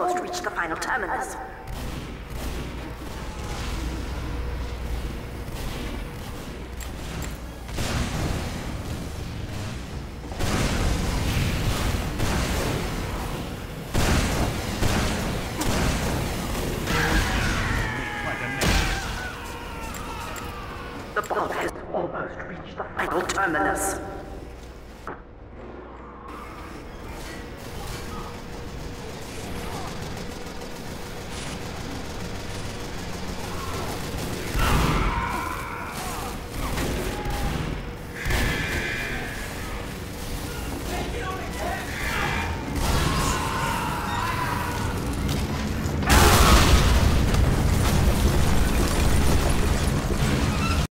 Almost reached the final terminus. The has almost reached the final terminus.